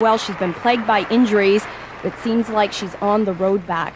Well, she's been plagued by injuries. It seems like she's on the road back.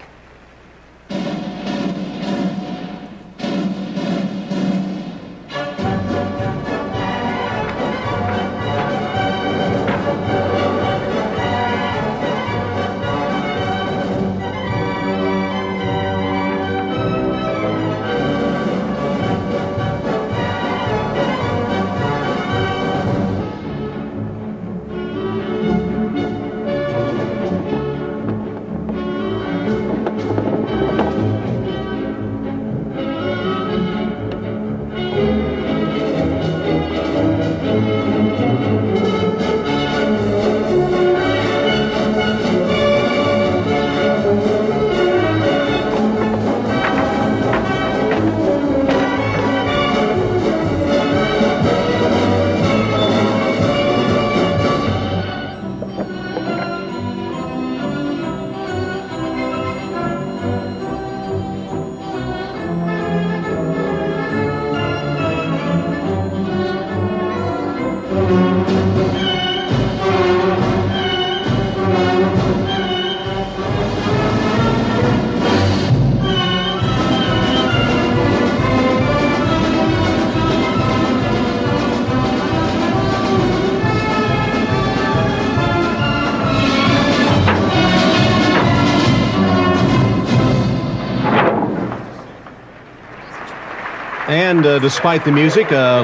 And uh, despite the music, uh,